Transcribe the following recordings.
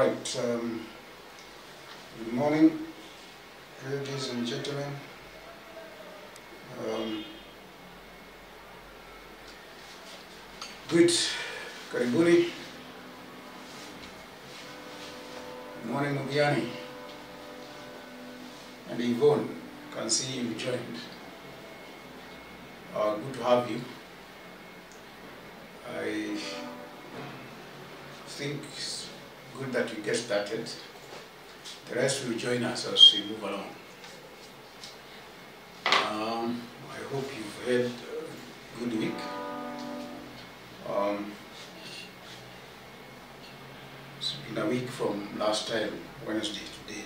Right. Um, good morning, ladies and gentlemen. Um, good. Karibuni. Good morning, Mugiani. And Yvonne, can see you joined. Uh, good to have you. I think good that we get started. The rest will join us as we move along. Um, I hope you've had a good week. Um, it's been a week from last time, Wednesday, today.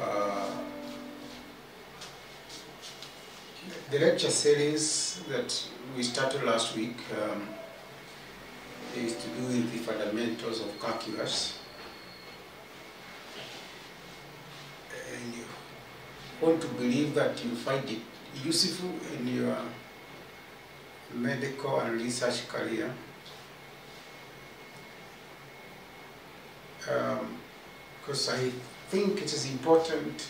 Uh, the lecture series that we started last week um, is to do with the fundamentals of calculus. And you want to believe that you find it useful in your medical and research career. Because I think it is important,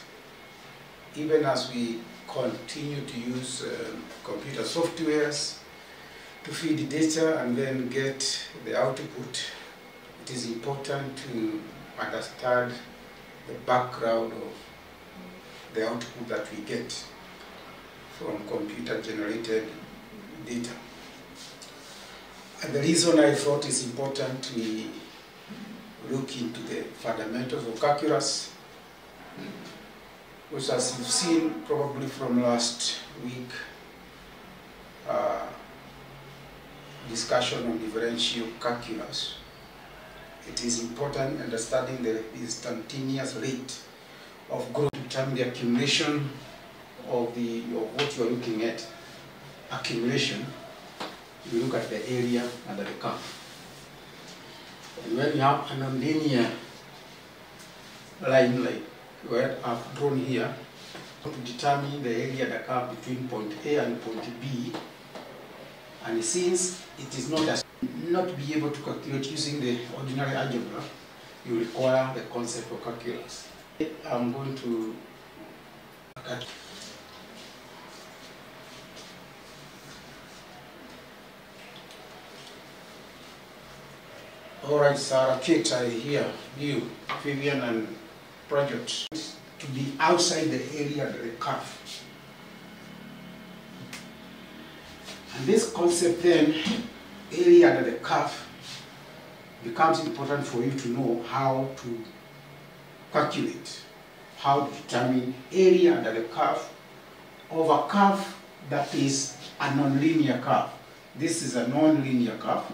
even as we continue to use uh, computer softwares to feed data and then get the output, it is important to understand the background of the output that we get from computer generated data. And the reason I thought it's important we look into the fundamentals of calculus which as you've seen probably from last week, uh, discussion on differential calculus, it is important understanding the instantaneous rate of growth to determine the accumulation of the of what you are looking at. Accumulation, you look at the area under the curve. And when you have a nonlinear line like where I've drawn here to determine the area that curve between point A and point B. And since it is not as not be able to calculate using the ordinary algebra, you require the concept of calculus. I'm going to All right, Sarah, Kate, I hear you, Vivian, and project to be outside the area of the curve. And this concept then, area under the curve, becomes important for you to know how to calculate, how to determine area under the curve of a curve that is a nonlinear curve. This is a nonlinear curve,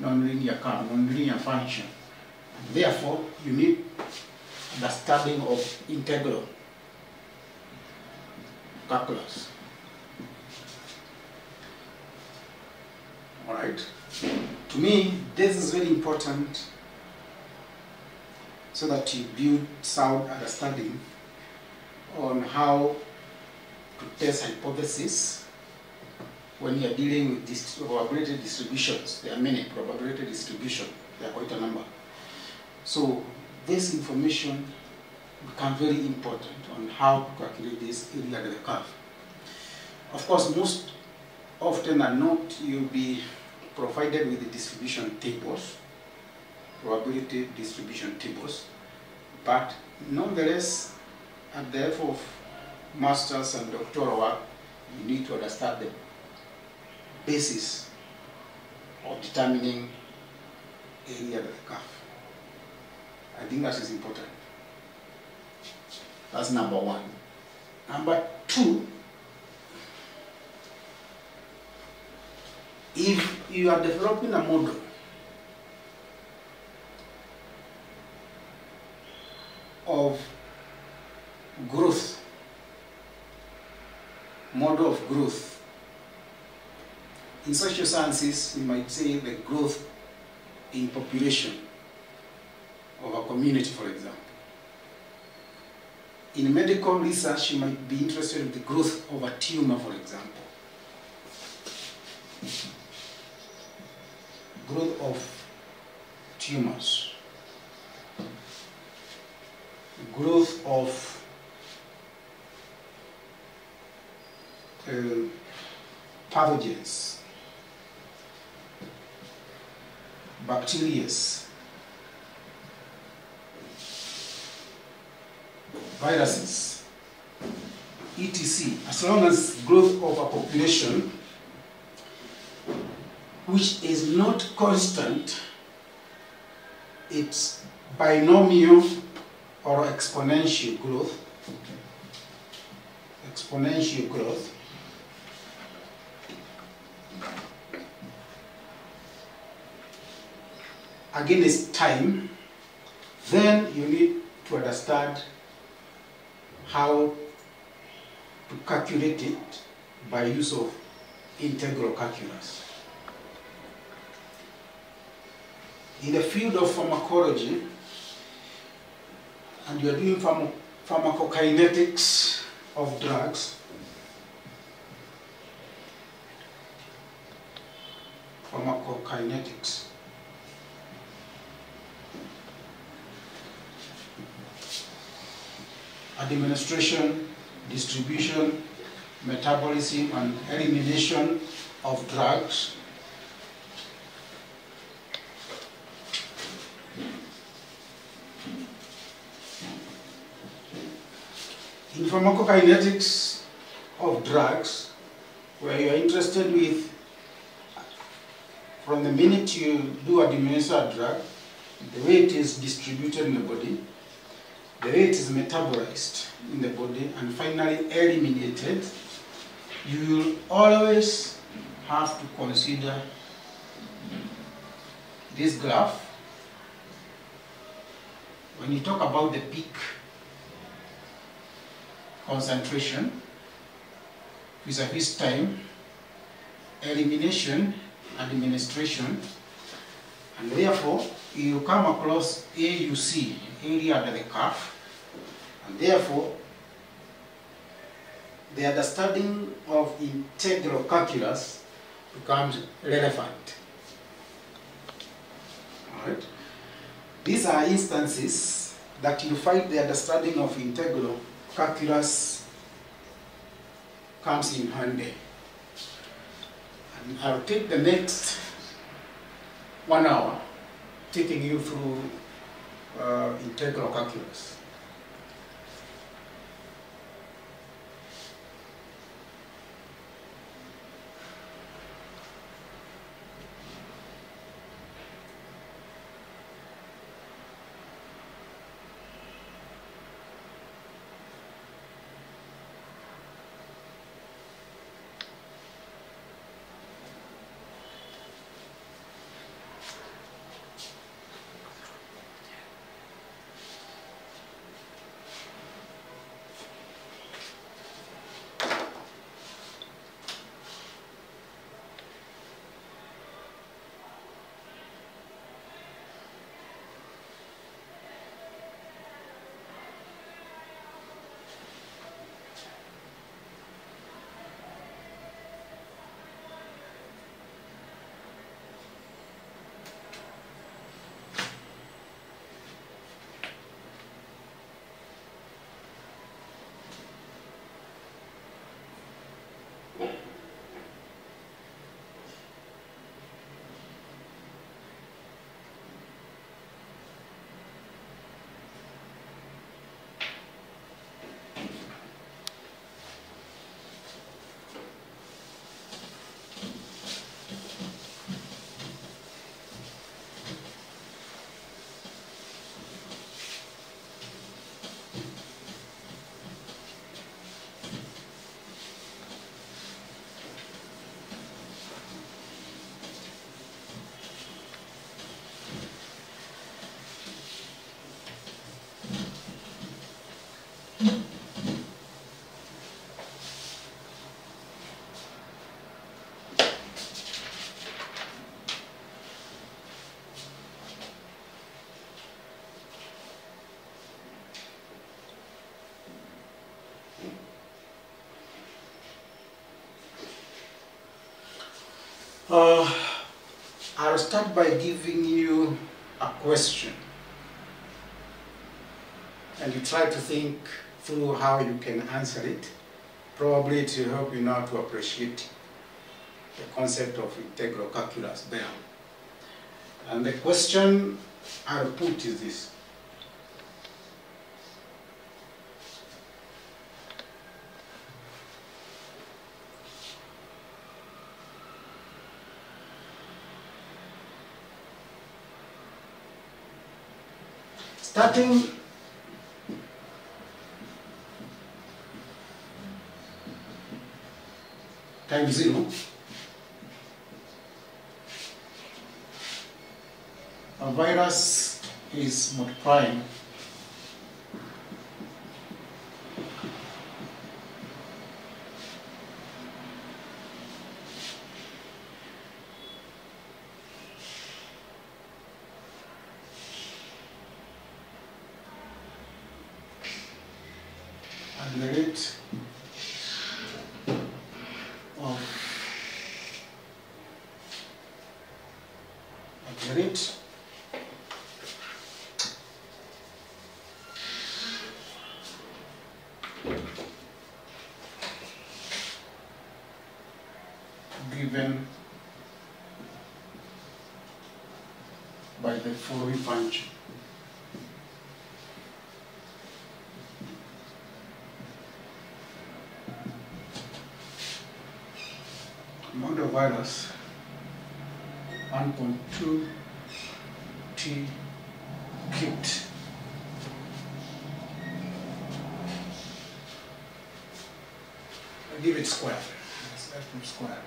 nonlinear curve, nonlinear function. Therefore, you need understanding of integral calculus. All right. To me, this is very important so that you build sound understanding on how to test hypothesis when you are dealing with this probability distributions. There are many probability distribution. There are quite a number. So this information becomes very important on how to calculate this area under the curve. Of course, most often are not, you'll be provided with the distribution tables, probability distribution tables, but nonetheless, at the level of master's and doctoral work, you need to understand the basis of determining area under the curve. I think that is important. That's number one. Number two, if you are developing a model of growth, model of growth, in social sciences, you might say the growth in population of a community, for example. In medical research, you might be interested in the growth of a tumor, for example. Growth of tumors, growth of uh, pathogens, bacteria, viruses, etc. As long as growth of a population which is not constant, it's binomial or exponential growth. Exponential growth. Against time, then you need to understand how to calculate it by use of integral calculus. In the field of pharmacology, and you are doing pharma pharmacokinetics of drugs, pharmacokinetics. Administration, distribution, metabolism, and elimination of drugs in pharmacokinetics of drugs, where you are interested with, from the minute you do administer a drug, the way it is distributed in the body, the way it is metabolized in the body, and finally eliminated, you will always have to consider this graph. When you talk about the peak concentration vis-a-vis time, elimination, administration, and therefore you come across AUC, area under the curve, and therefore the understanding of integral calculus becomes relevant. Alright? These are instances that you find the understanding of integral calculus comes in handy. And I'll take the next one hour taking you through uh, integral calculus. Uh, I'll start by giving you a question. And you try to think through how you can answer it. Probably to help you now to appreciate the concept of integral calculus better. And the question I'll put is this. Starting time zero, a virus is multiplying and the rate of at the rate given by the following function. amount of virus 1.2 T kit. I give it square. From square.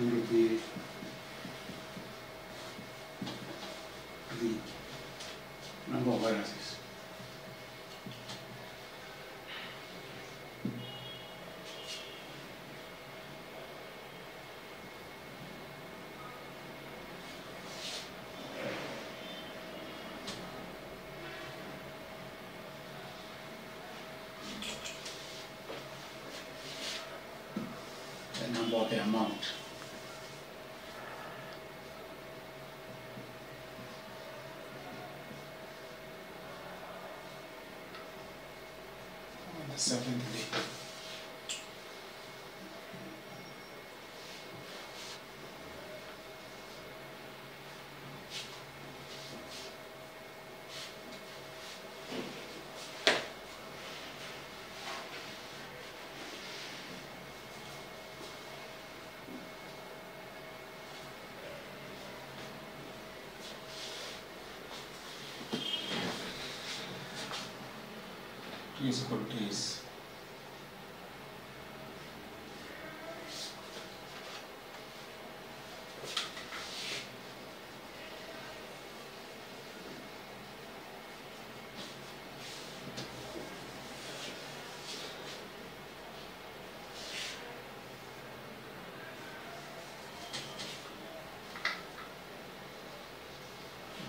Be the number of viruses? The amount.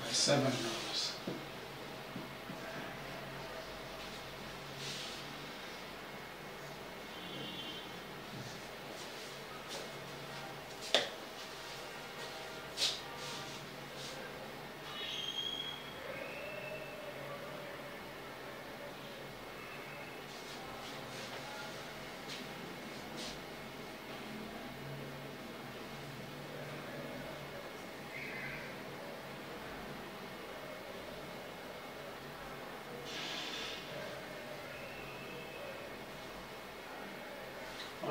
By seven hours.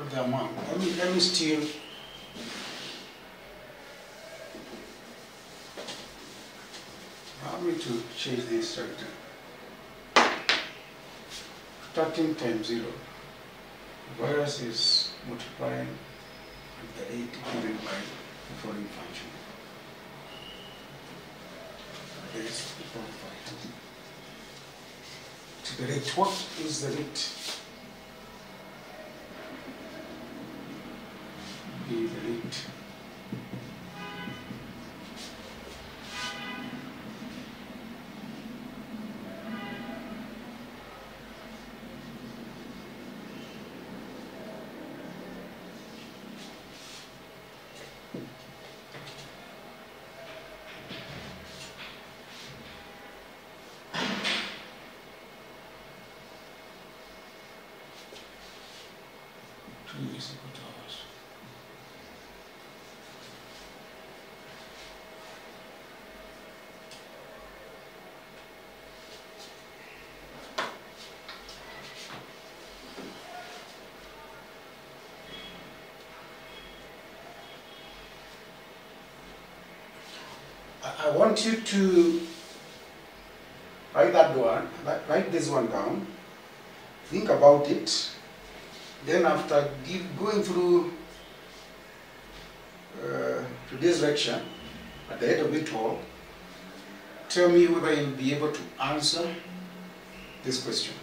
or the amount. Let me, let me still allow me to change the instructor. Starting time zero. Virus is multiplying at the rate given by the following function. The following function. T the rate. What is the rate? Be the rate. Two is equal to hours. I, want you to write that one, write- write this one down, think about it, then after give, going through uh, today's lecture, at the end of it all, tell me whether you'll be able to answer this question.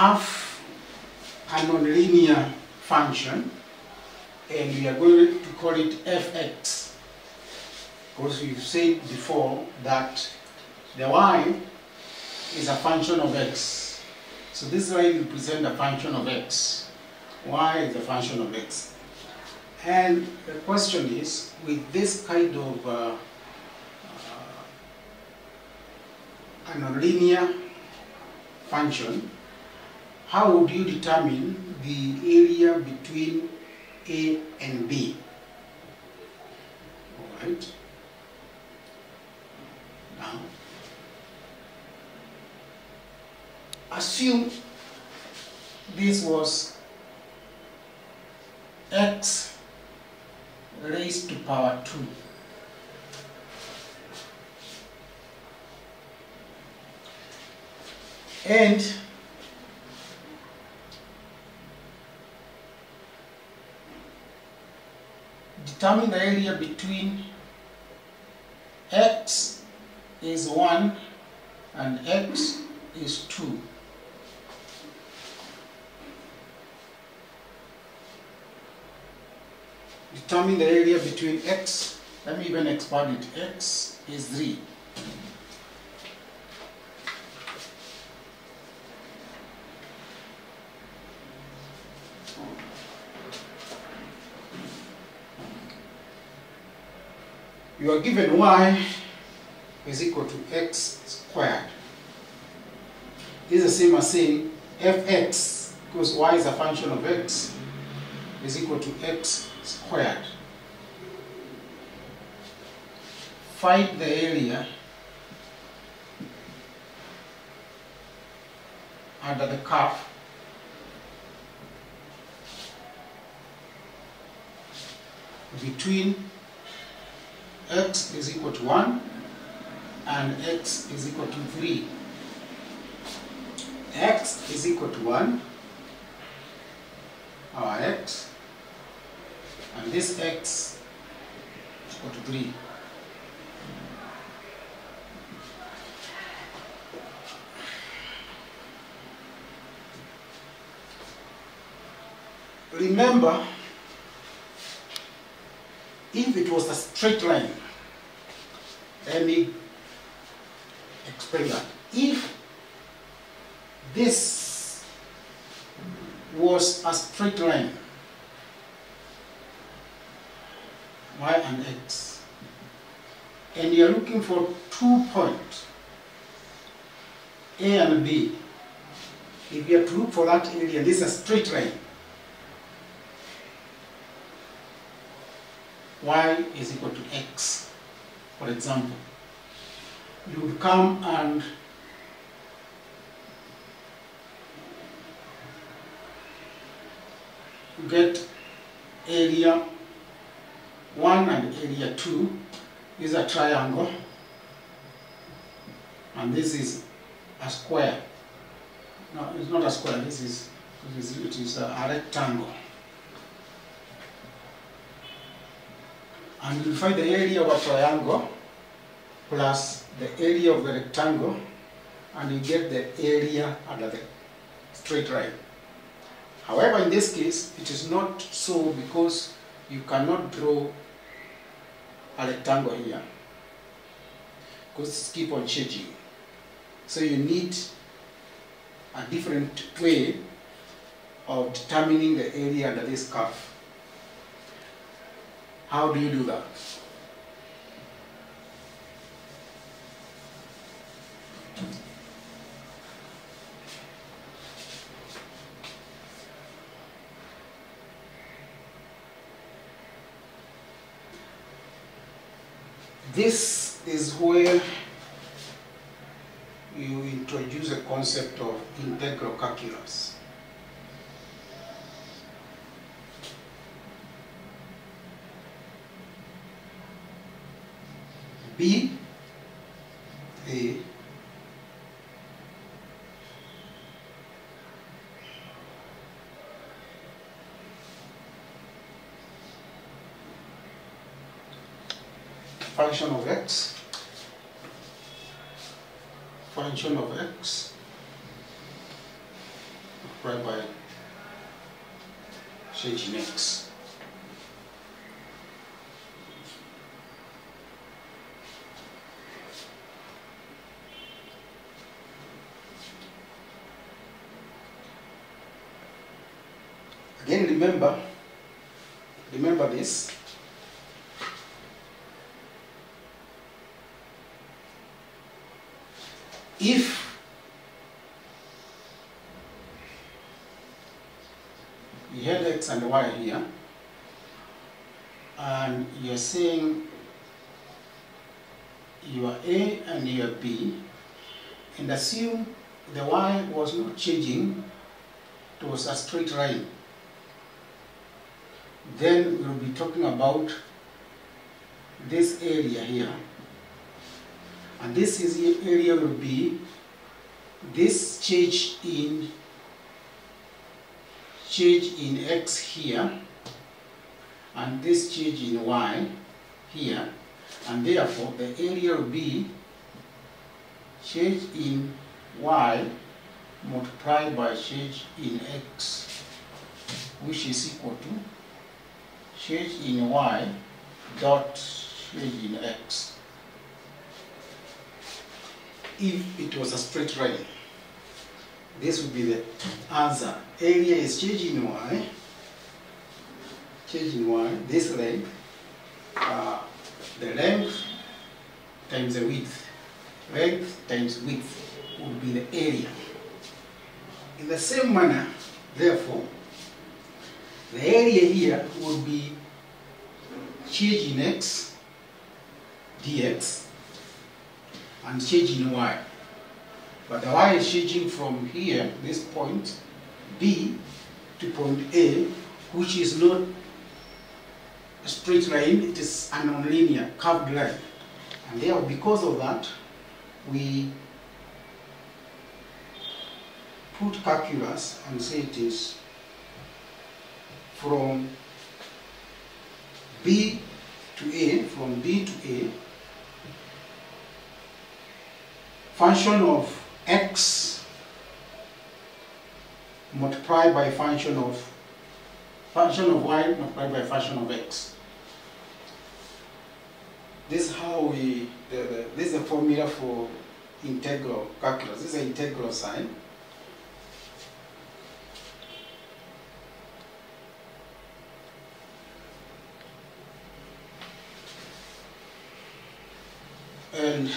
Have a nonlinear function, and we are going to call it fx. Because we've said before that the y is a function of x. So this line represents a function of x. y is a function of x. And the question is, with this kind of uh, a nonlinear function, how would you determine the area between A and B? All right. Now, assume this was x raised to power 2. And area between x is 1 and x is 2. Determine the area between x, let me even expand it, x is 3. You are given y is equal to x squared. Is the same as saying fx, because y is a function of x, is equal to x squared. Find the area under the curve between x is equal to 1 and x is equal to 3. x is equal to 1, our x, and this x is equal to 3. Remember, if it was a straight line, let me explain that. If this was a straight line, y and x, and you're looking for two points, A and B, if you have to look for that area, this is a straight line. y is equal to x, for example. You would come and get area 1 and area 2 is a triangle and this is a square. No, it's not a square, this is, it is, it is a rectangle. And you find the area of a triangle plus the area of the rectangle and you get the area under the straight line. However, in this case, it is not so because you cannot draw a rectangle here because it's keep on changing. So you need a different way of determining the area under this curve. How do you do that? This is where you introduce a concept of integral calculus. B A. Function of x. Function of x. Right by changing x Again, remember, remember this. If you had x and y here, and you're saying you are A and you are B, and assume the y was not changing, it was a straight line then we'll be talking about this area here. And this is the area will be this change in change in x here and this change in y here and therefore the area will be change in y multiplied by change in x which is equal to change in y dot change in x. If it was a straight line this would be the answer. Area is change in y change in y this length uh, the length times the width. Length times width would be the area. In the same manner therefore the area here would be change in x dx and change in y. But the y is changing from here, this point B, to point A, which is not a straight line, it is a nonlinear curved line. And there, because of that, we put calculus and say it is from B to A, from B to A, function of x multiplied by function of function of y multiplied by function of x. This is how we, the, the, this is the formula for integral calculus. This is an integral sign. And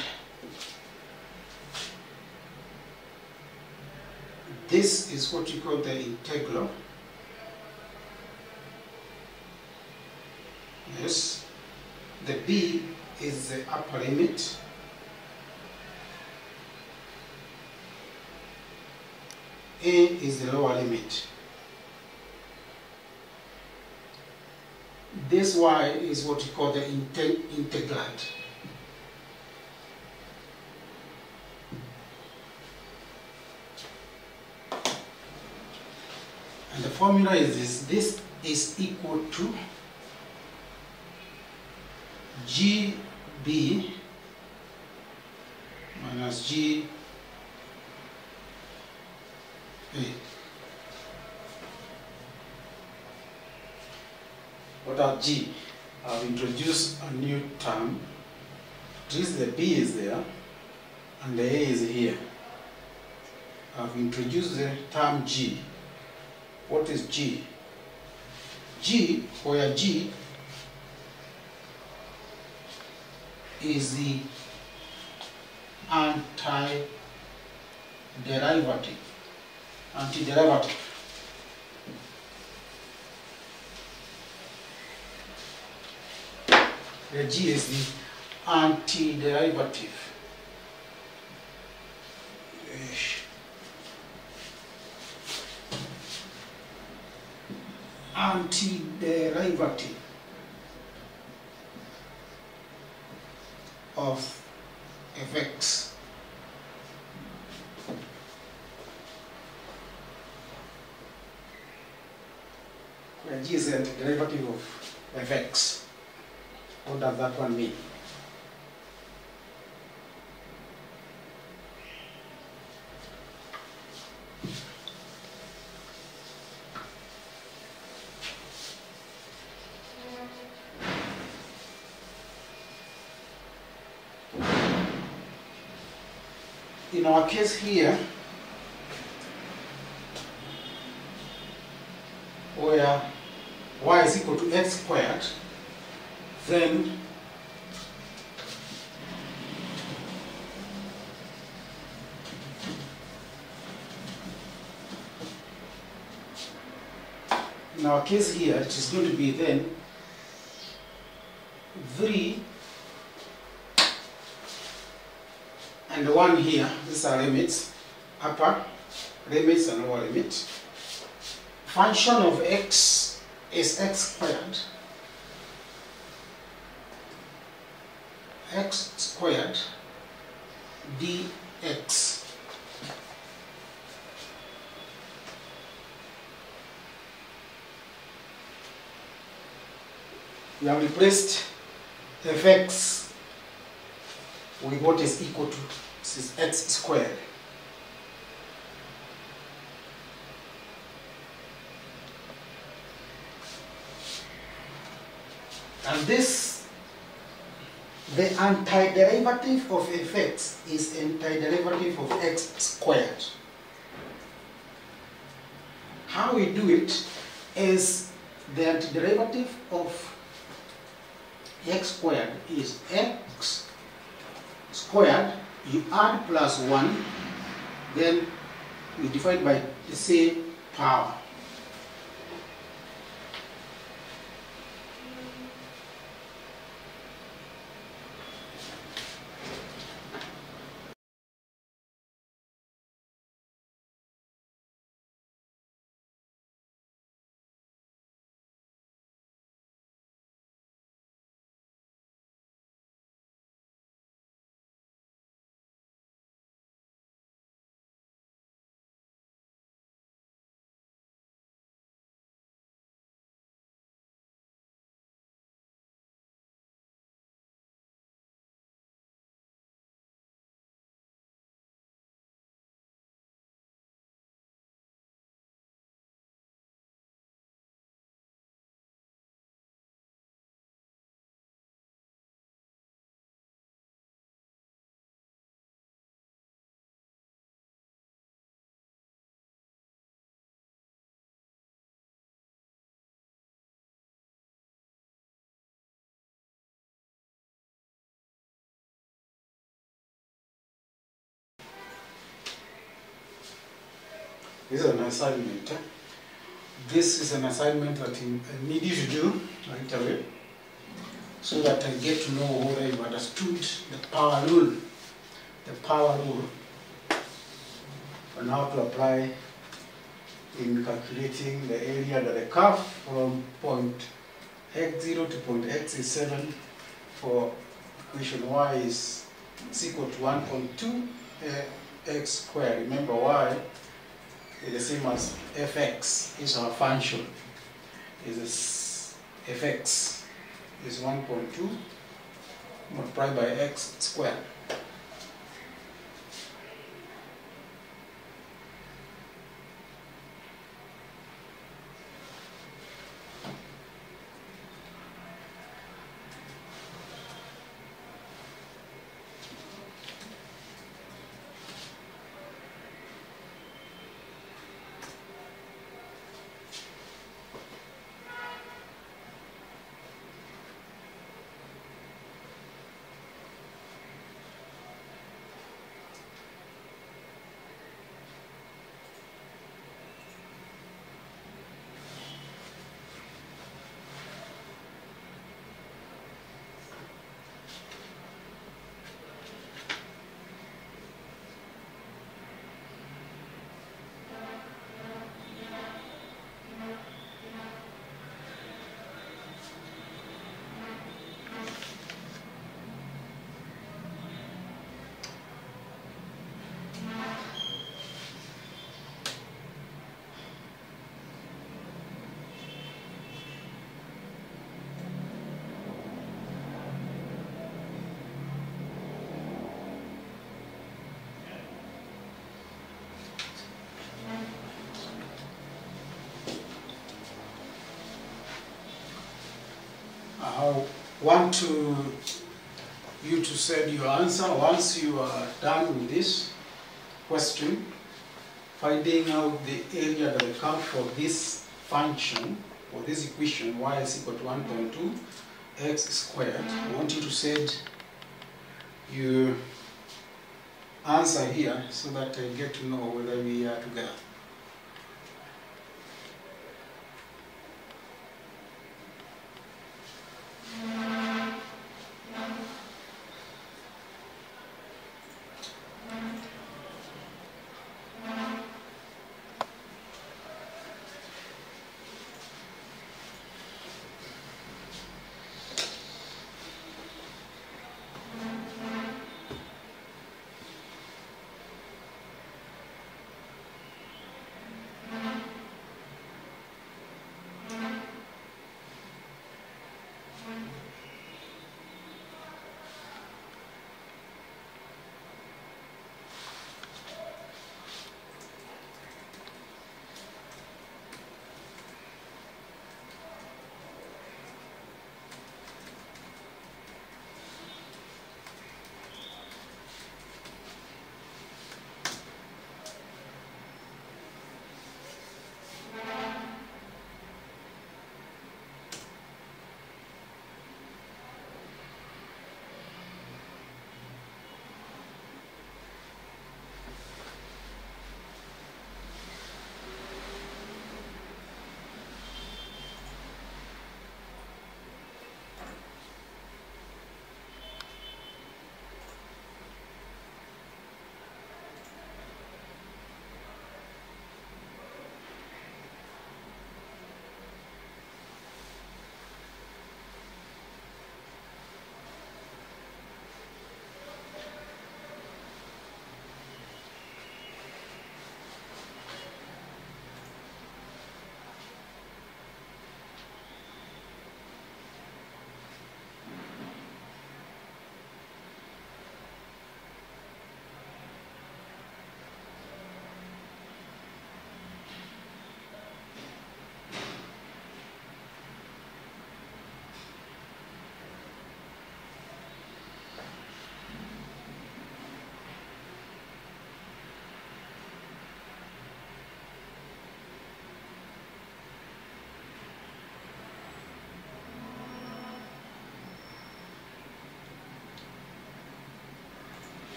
this is what you call the integral. Yes. The b is the upper limit. A is the lower limit. This y is what you call the inte integrand. Formula is this. This is equal to GB minus G A. What are G? I've introduced a new term. This the B is there and the A is here. I've introduced the term G. What is G? G, where G is the anti-derivative. Anti-derivative. The G is the anti-derivative. Anti-derivative of fx. Where G is the antiderivative of fx. What does that one mean? function of x is x squared. x squared dx. We have replaced fx antiderivative of fx is antiderivative of x squared. How we do it is the antiderivative of x squared is x squared, you add plus 1, then you divide by the same power. Is an assignment. eh? This is an assignment that I need you to do right away so that I get to know whether you understood the power rule, the power rule, and how to apply in calculating the area under the curve from point x0 to point x is 7 for equation y is equal to 1.2 uh, x squared. Remember y is the same as fx is our function. Is fx is 1.2 multiplied by x squared. I want to you to send your answer once you are done with this question, finding out the area that curve for this function, for this equation, y is equal to 1.2 x squared. I want you to send your answer here so that I get to know whether we are together.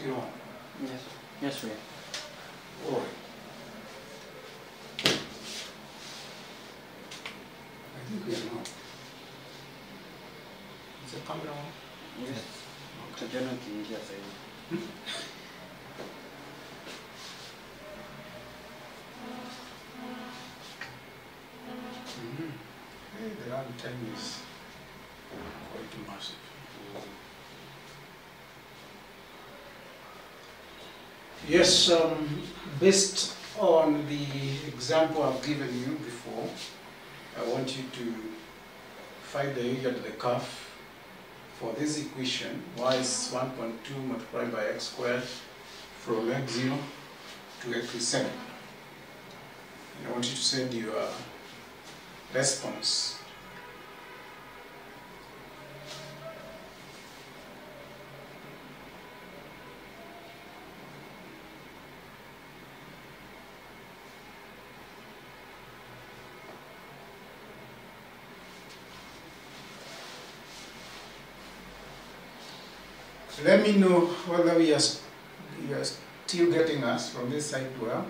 Still on? Yes. Yes, we are. All right. I think we mm-hmm. are now. Is the camera on? Yes. Tujiona ukiingia sasa hivi. Hey, the runtime is quite massive. Yes, um, based on the example I've given you before, I want you to find the area of the curve for this equation, y is 1.2 multiplied by x squared from x0 to x7. And I want you to send your response. Let me know whether we are, you are still getting us from this side well.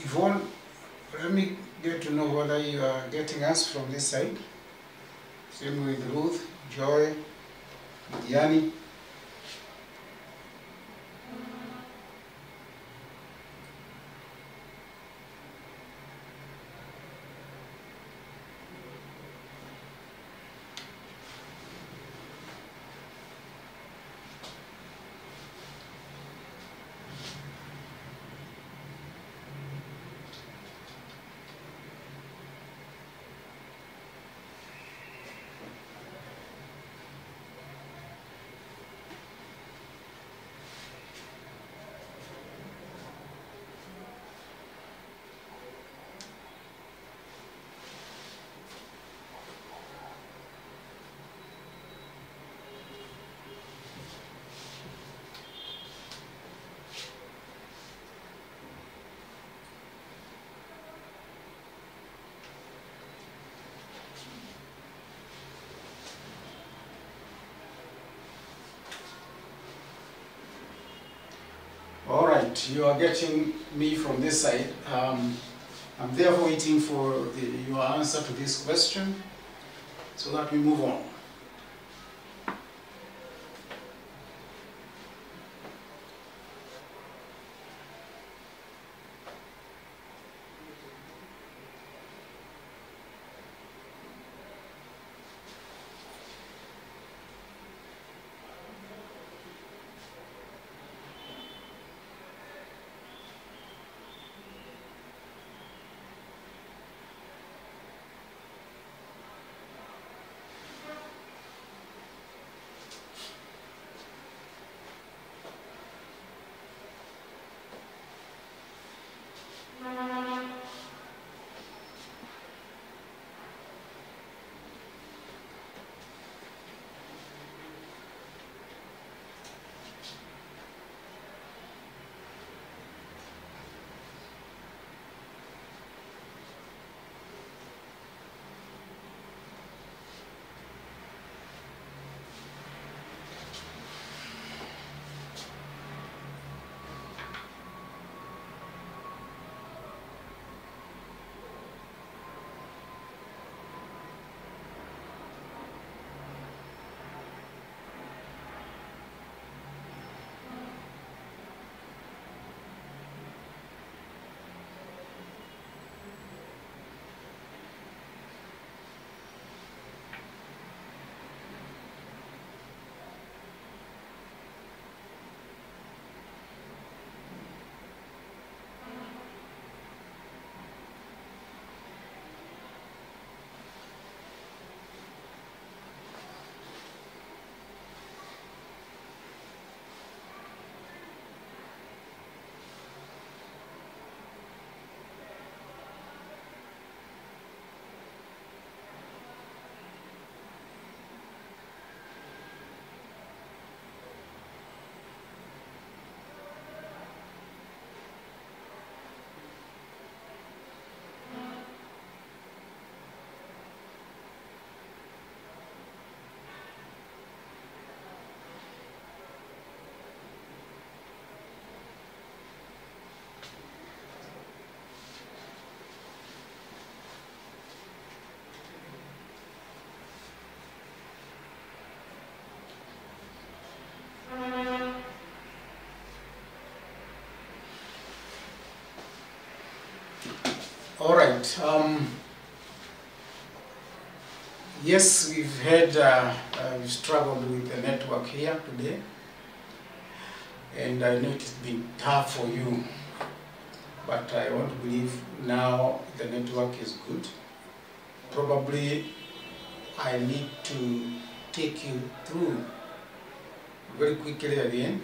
Yvonne, let me get to know whether you are getting us from this side. Same with Ruth, Joy, Diani. You are getting me from this side. Um, I'm therefore waiting for the, your answer to this question so that we move on. All right. Um, yes, we've had uh, uh, we struggled with the network here today, and I know it's been tough for you. But I want to believe now the network is good. Probably I need to take you through very quickly again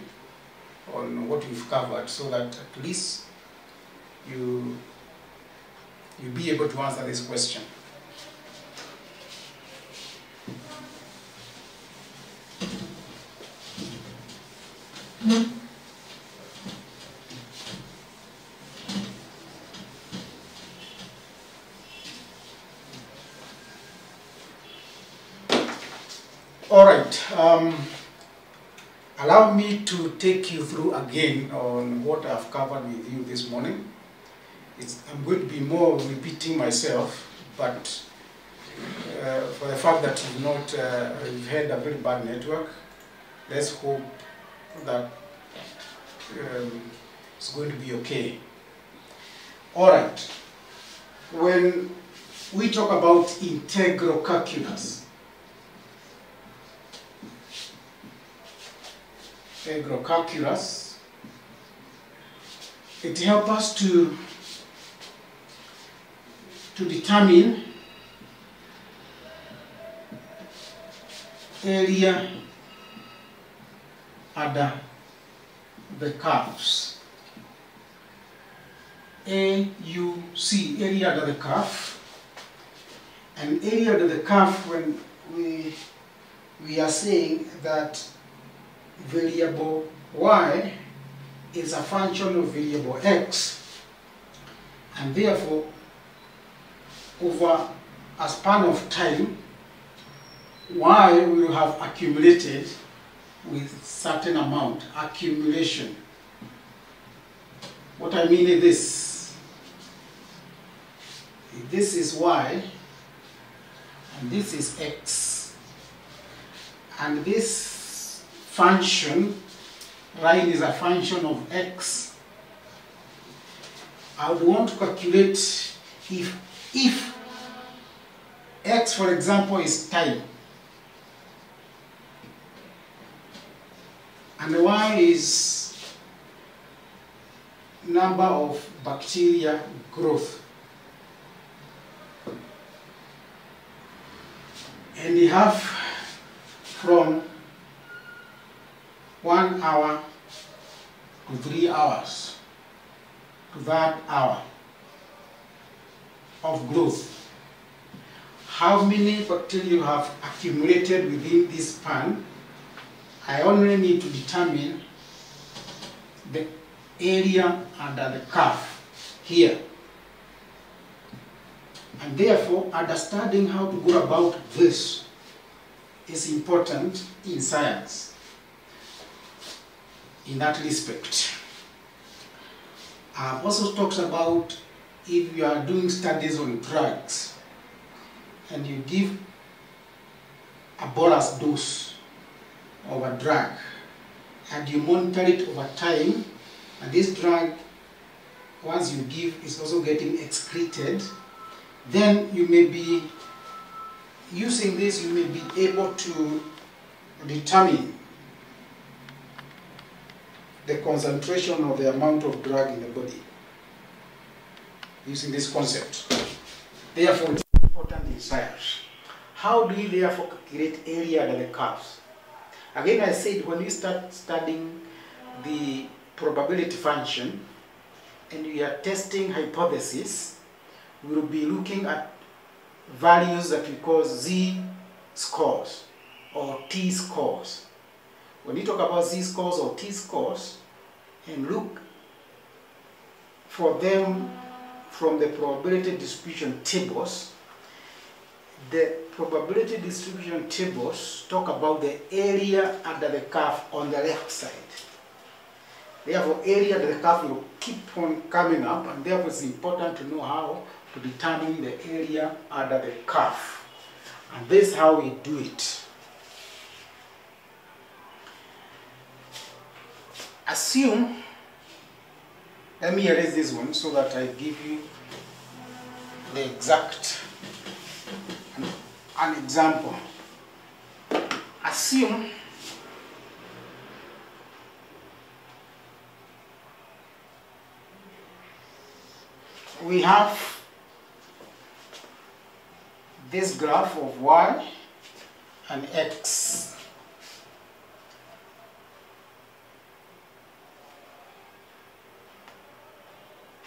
on what we've covered so that at least you you'll be able to answer this question. All right. Um, allow me to take you through again on what I've covered with you this morning. It's, I'm going to be more repeating myself, but uh, for the fact that you've not uh, you've had a very bad network, let's hope that um, it's going to be okay. All right. When we talk about integral calculus, integral calculus, it helps us to to determine area under the curves. AUC, area under the curve. And area under the curve when we, we are saying that variable y is a function of variable x and therefore over a span of time, y will have accumulated with certain amount, accumulation. What I mean is this. This is y, and this is x. And this function, line is a function of x. I would want to calculate if if x, for example, is time, and y is number of bacteria growth, and you have from one hour to three hours to that hour of growth. How many bacteria you have accumulated within this span, I only need to determine the area under the curve here. And therefore, understanding how to go about this is important in science in that respect. I've also talked about if you are doing studies on drugs and you give a bolus dose of a drug and you monitor it over time and this drug once you give is also getting excreted then you may be using this you may be able to determine the concentration of the amount of drug in the body using this concept. Therefore, it's important in science. How do we therefore calculate area under the curves? Again, I said when we start studying the probability function and we are testing hypothesis, we will be looking at values that we call z scores or t scores. When you talk about z scores or t scores and look for them from the probability distribution tables, the probability distribution tables talk about the area under the curve on the left side. Therefore, area under the curve will keep on coming up, and therefore it's important to know how to determine the area under the curve. And this is how we do it. Assume, let me erase this one so that I give you the exact, an, an example. Assume we have this graph of y and x.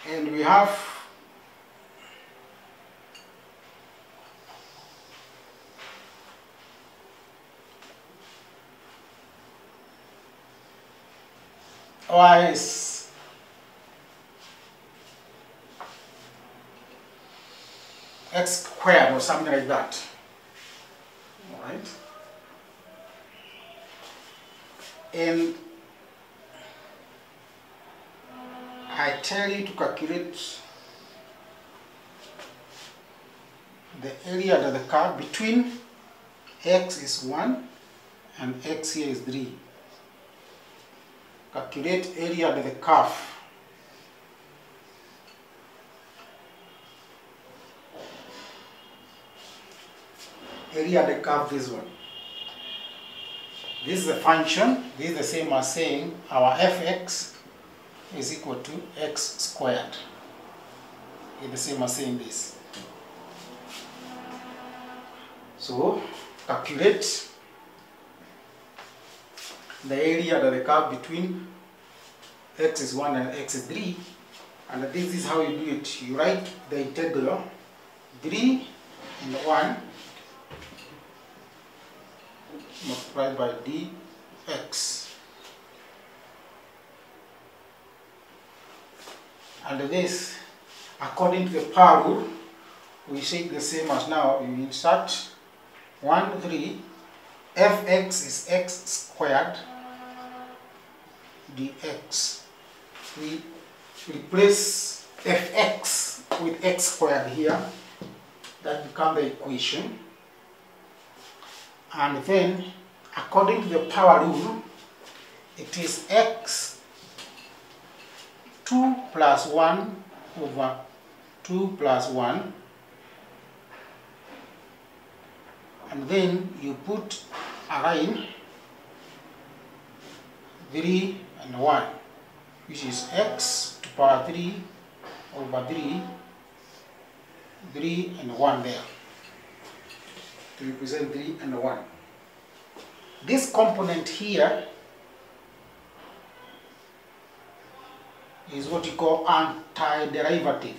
And we have oh, y x squared or something like that. All right. And I tell you to calculate the area of the curve between x is 1 and x here is 3. Calculate area of the curve area of the curve this one. This is a function, this is the same as saying our fx is equal to x squared. It's the same as saying this. So calculate the area of the curve between x is 1 and x is 3 and this is how you do it. You write the integral 3 and 1 multiplied by dx. And this, according to the power rule, we say the same as now. You insert 1, 3, fx is x squared dx. We replace fx with x squared here. That becomes the equation and then according to the power rule it is x 2 plus 1 over 2 plus 1 and then you put a line 3 and 1 which is x to power 3 over 3 3 and 1 there to represent 3 and 1. This component here is what you call antiderivative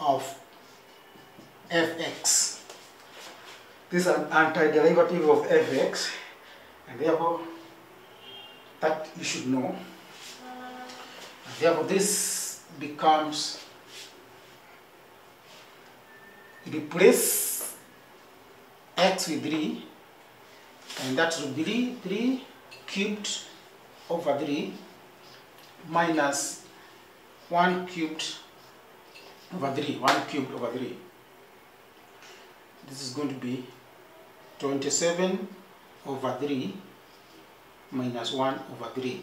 of fx. This is an antiderivative of fx and therefore that you should know. Therefore this becomes replace x with 3 and that's will be 3 cubed over 3 minus 1 cubed over 3 1 cubed over 3 this is going to be 27 over 3 minus 1 over 3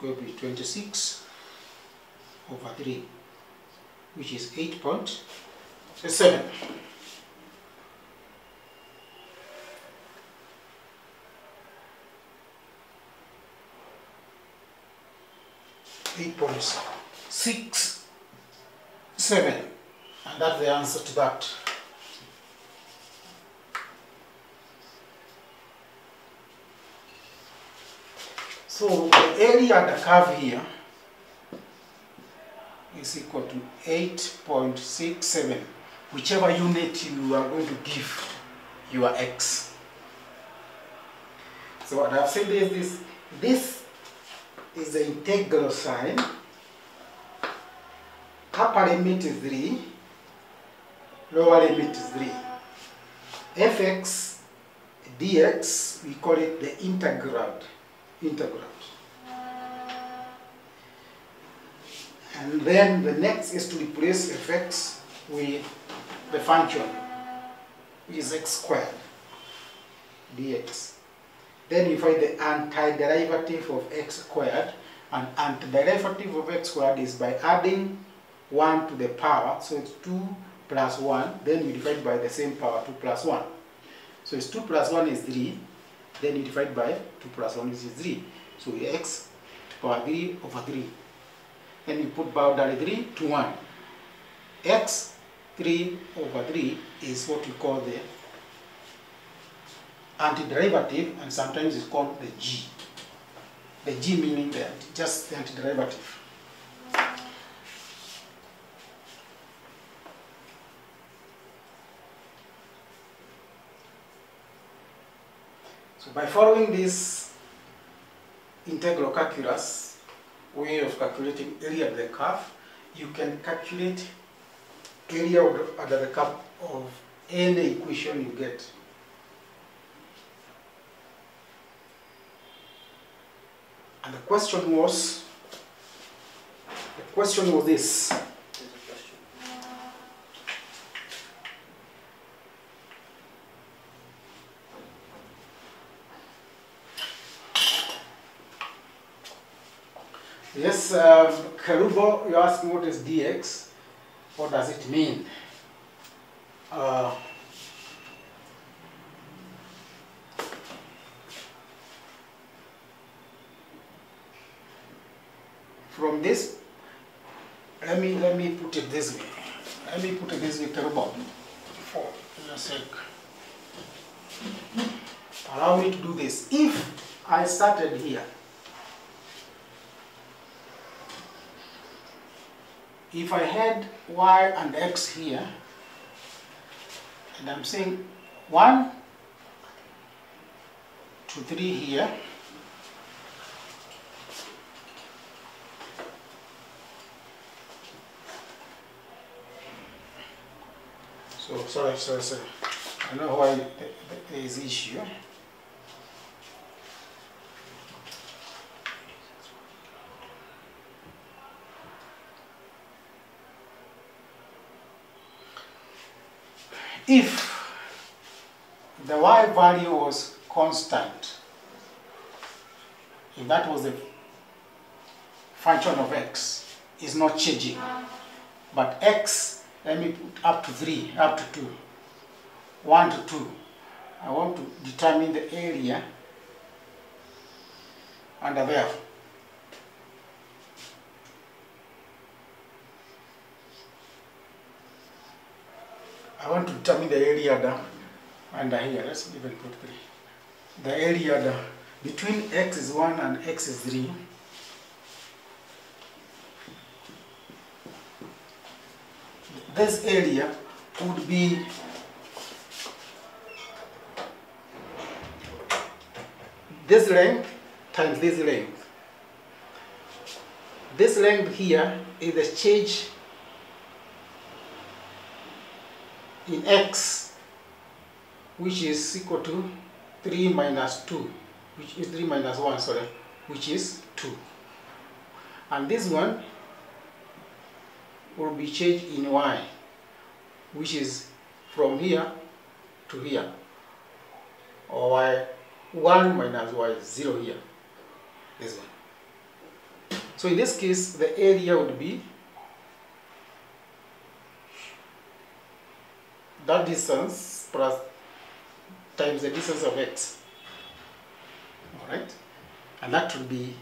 going to be 26 over 3 which is 8.7 Eight point six seven, and that's the answer to that. So the area of the curve here is equal to 8.67 whichever unit you are going to give your x. So what I've said is this, this is the integral sign, upper limit is 3, lower limit is 3. fx dx, we call it the integrand, integrand. And then the next is to replace fx with the function which is x squared dx. Then you find the antiderivative of x squared. And antiderivative of x squared is by adding 1 to the power, so it's 2 plus 1, then you divide by the same power, 2 plus 1. So it's 2 plus 1 is 3, then you divide by 2 plus 1 which is 3. So x to power 3 over 3. Then you put boundary 3 to 1. x 3 over 3 is what we call the antiderivative and sometimes it's called the g. The g meaning the, just the antiderivative. So by following this integral calculus way of calculating area of the curve, you can calculate area under the curve of any equation you get. And the question was, the question was this. Yes, um, Kerubo, you asked me what is dx. What does it mean? Uh, from this, let me let me put it this way. Let me put it this way, Kerubo. For your sake, allow me to do this. If I started here. if I had y and x here, and I'm saying 1 to 3 here, so sorry, sorry, sorry. I know why th- th- there is issue. if the y value was constant, if that was the function of x, is not changing, but x, let me put up to 3, up to 2, 1 to 2, I want to determine the area under there. I want to determine the area down under here. Let's even put three. The area down between x is one and x is three. This area would be this length times this length. This length here is the change in x which is equal to 3 minus 2 which is 3 minus 1 sorry which is 2 and this one will be changed in y which is from here to here or y 1 minus y 0 here this one so in this case the area would be that distance plus times the distance of x. Alright? And that will be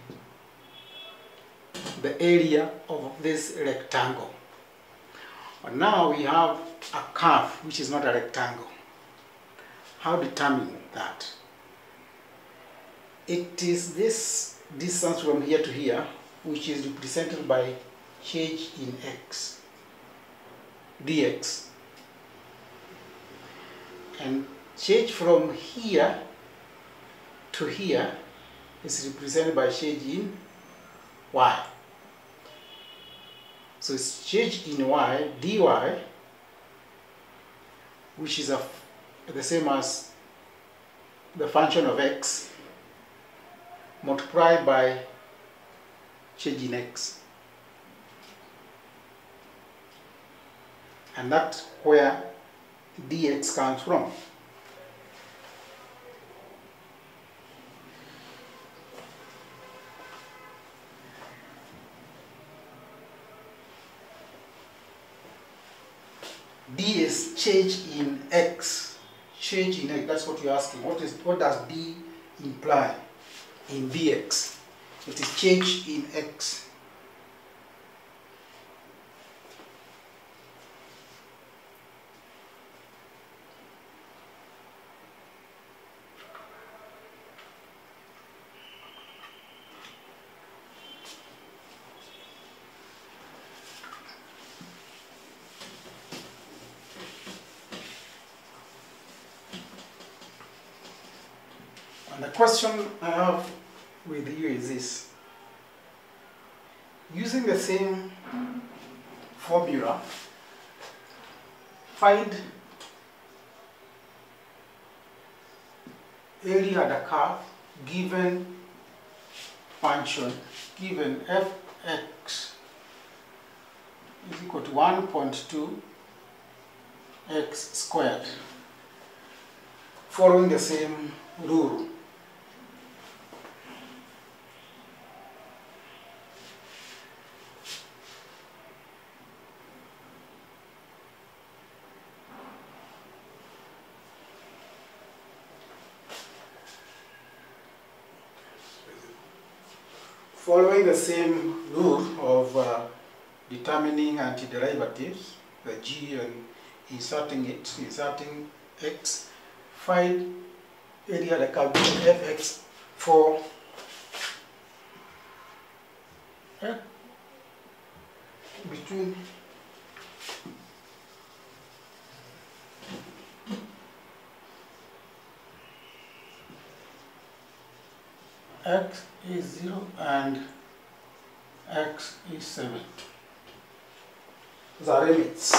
the area of this rectangle. But now we have a curve which is not a rectangle. How determine that? It is this distance from here to here which is represented by change in x dx and change from here to here is represented by change in y. So it's change in y, dy, which is a, the same as the function of x multiplied by change in x. And that's where dx comes from. D is change in X. Change in X, that's what you're asking. What is what does D imply in Vx? It is change in X. And the question I have with you is this. Using the same formula, find area of the curve given function given fx is equal to 1.2 x squared following the same rule. Following the same rule of uh, determining antiderivatives, the g and inserting it, inserting x, find area the curve fx for eh, between x is 0 and x is 7. The limits.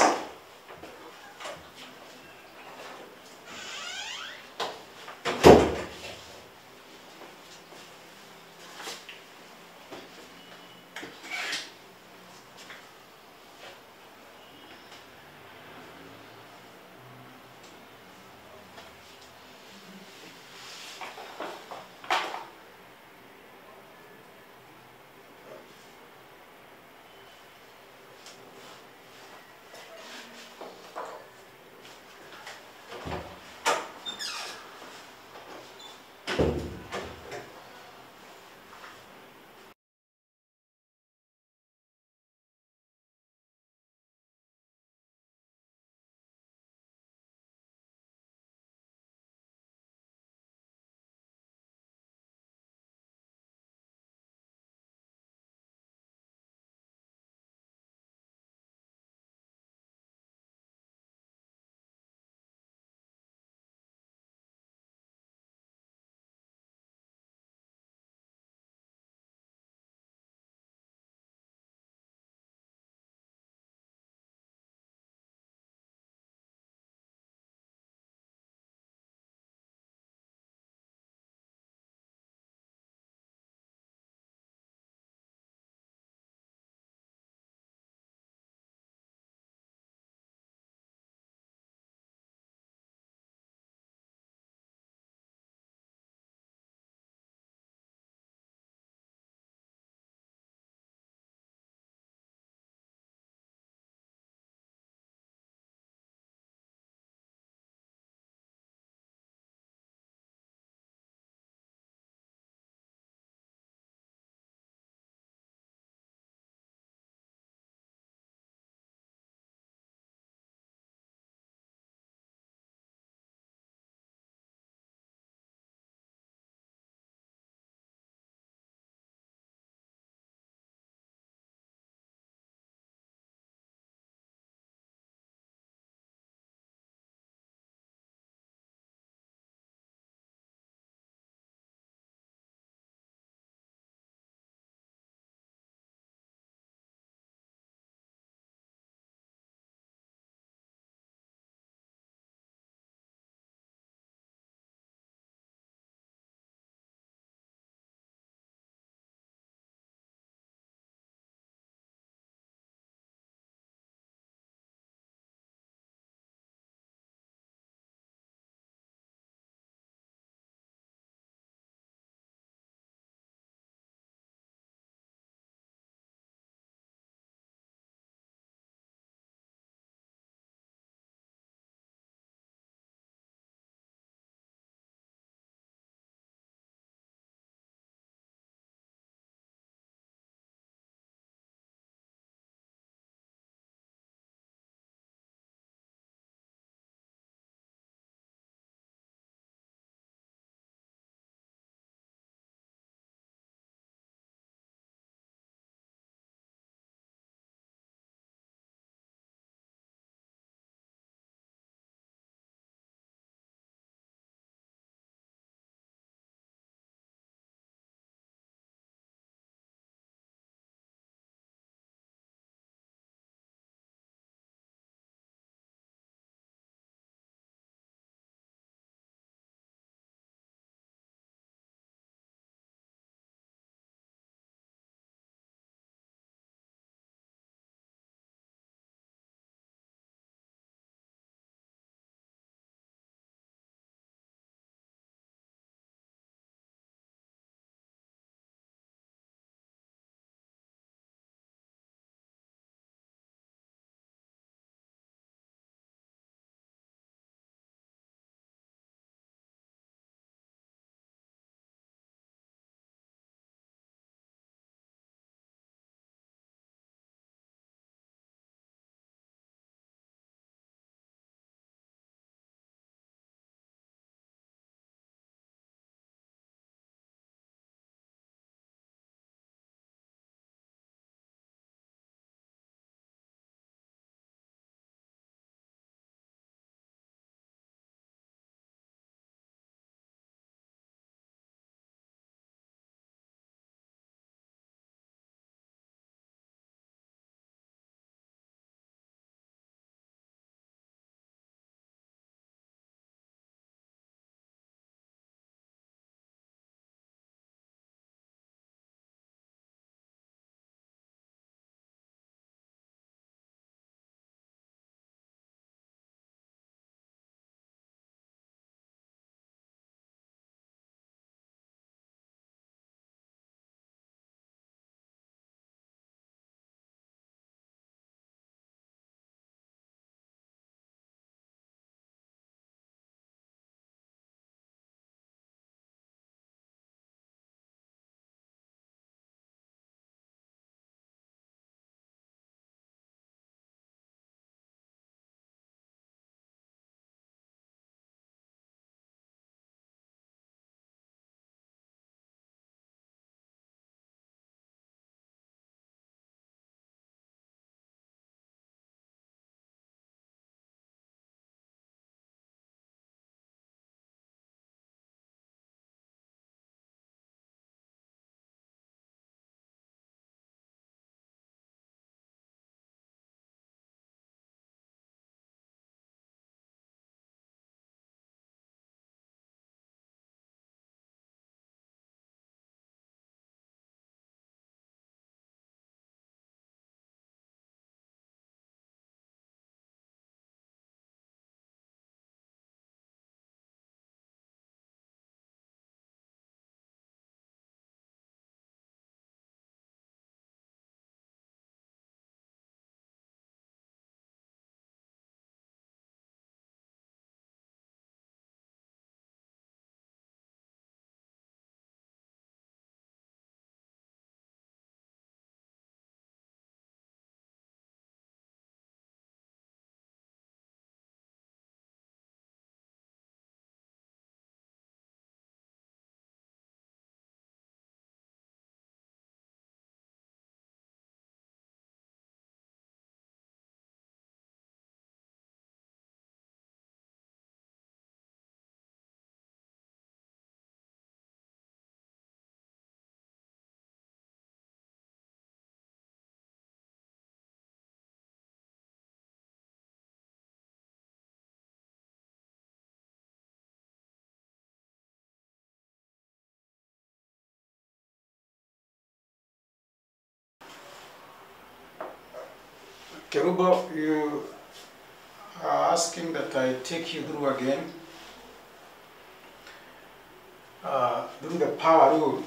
Kerubo, you are asking that I take you through again uh, through the power rule.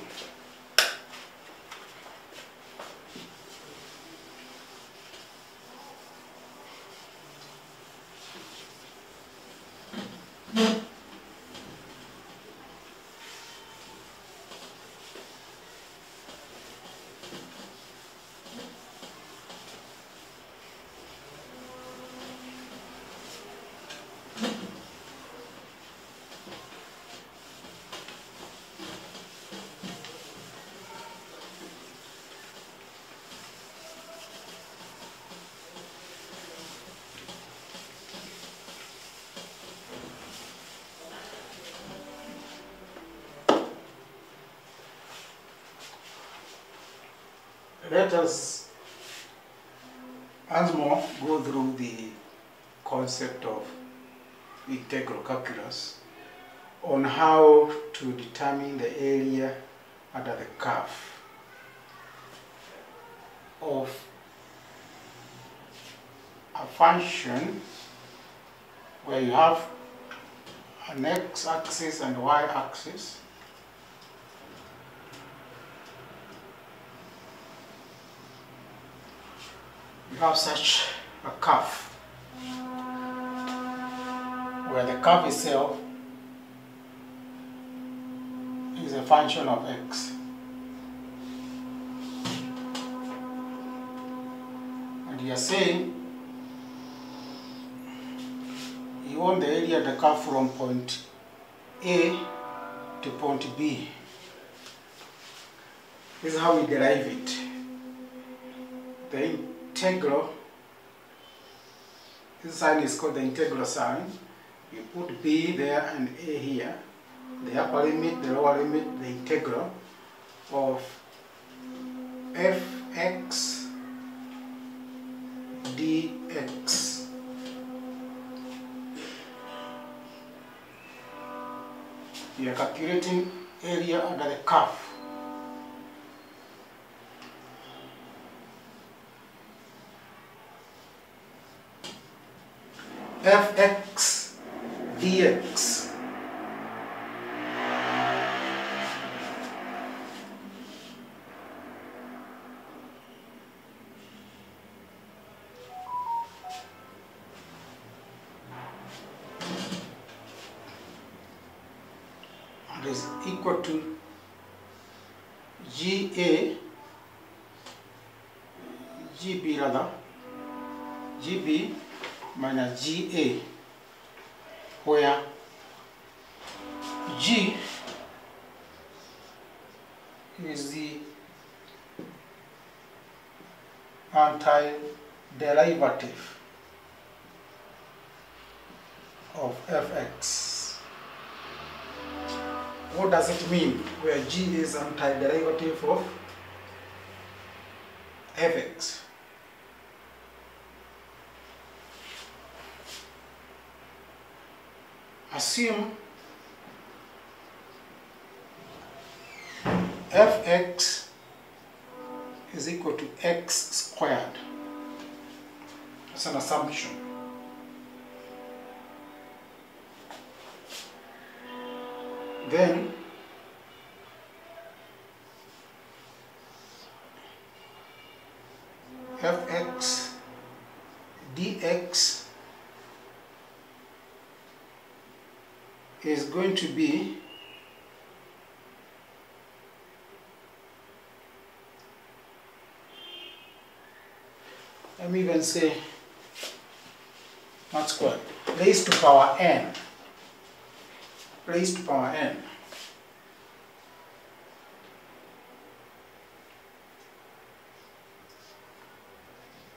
Let us once more go through the concept of integral calculus on how to determine the area under the curve of a function where you have an x-axis and y-axis have such a curve where the curve itself is a function of x. And you are saying you want the area of the curve from point A to point B. This is how we derive it. The integral, this sign is called the integral sign. You put b there and a here. The upper limit, the lower limit, the integral of fx dx. You are calculating area under the curve. Fx dx. Antiderivative of fx. What does it mean where G is antiderivative of fx? assume assumption. Then fx dx is going to be let me even say not squared. Raised to power n. Raised to power n.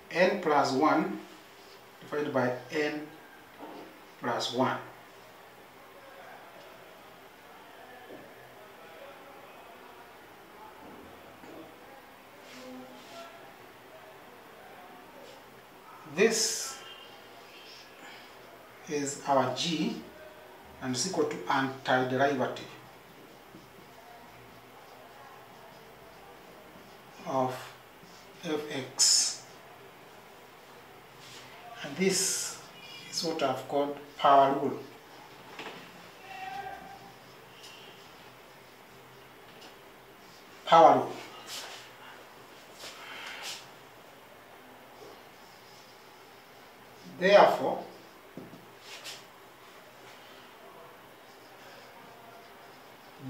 n plus 1 divided by n plus 1 this is our g and is equal to antiderivative of fx And this is what I've called power rule. Power rule. Therefore,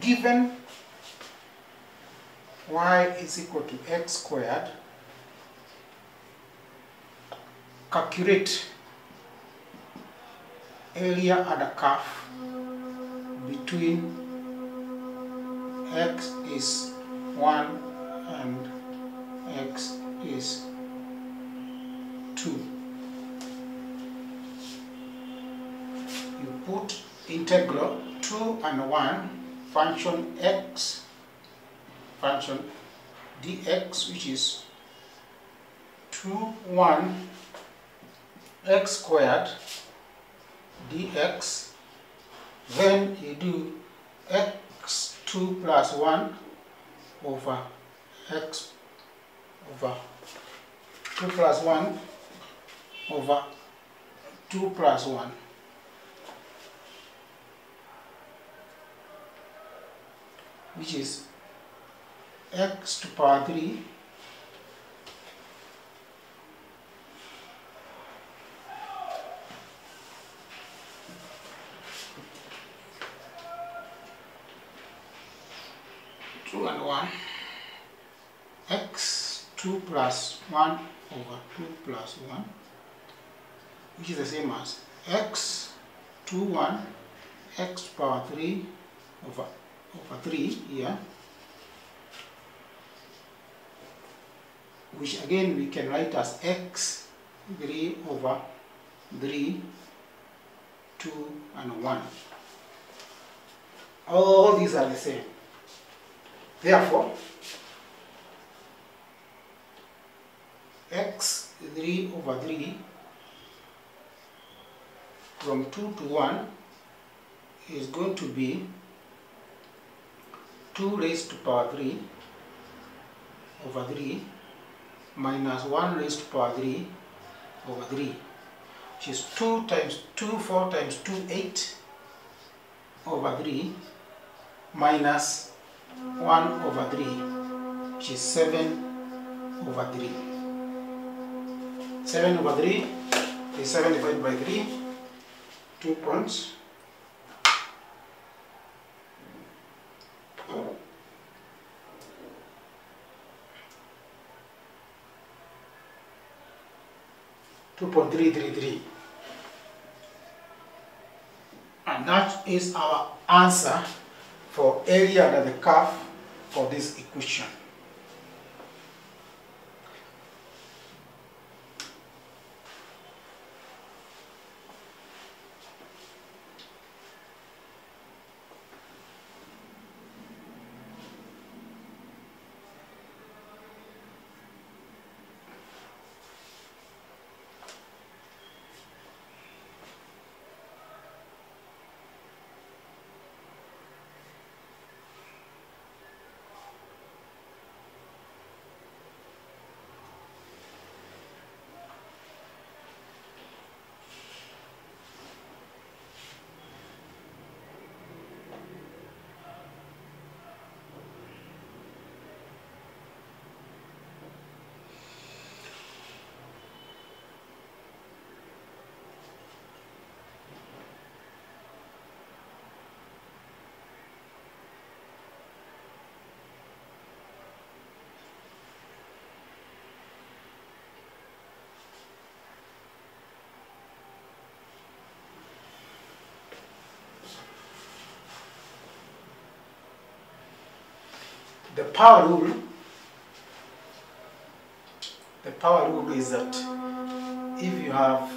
given y is equal to x squared, calculate area and a curve between x is 1 and x is 2. You put integral 2 and 1 function x function dx which is 2 1 x squared dx then you do x2 plus 1 over x over 2 plus 1 over 2 plus 1 which is x to power 3 2 and 1 x 2 plus 1 over 2 plus 1 which is the same as x 2 1 x power 3 over over 3 here which again we can write as x 3 over 3 2 and 1 all these are the same. Therefore x 3 over 3 from 2 to 1 is going to be 2 raised to power 3 over 3 minus 1 raised to power 3 over 3 which is 2 times 2 4 times 2 8 over 3 minus 1 over 3 which is 7 over 3 7 over 3 is 7 divided by 3 2 points Two point three three three, and that is our answer for area under the curve for this equation. The power rule the power rule is that if you have